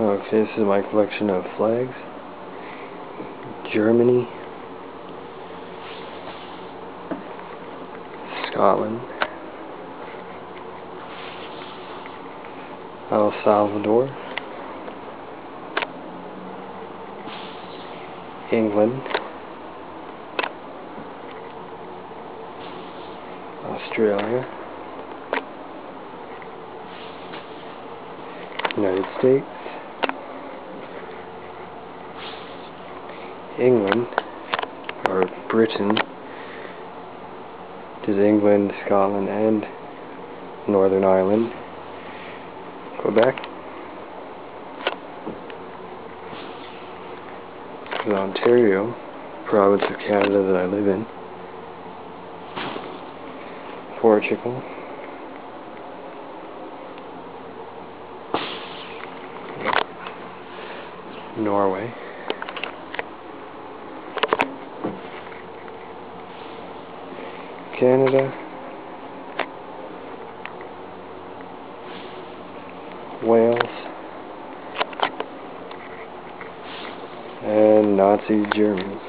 Okay, this is my collection of flags. Germany. Scotland. El Salvador. England. Australia. United States. England, or Britain, did England, Scotland, and Northern Ireland. Quebec. Is Ontario, province of Canada that I live in. Portugal. Norway. Canada, Wales, and Nazi Germany.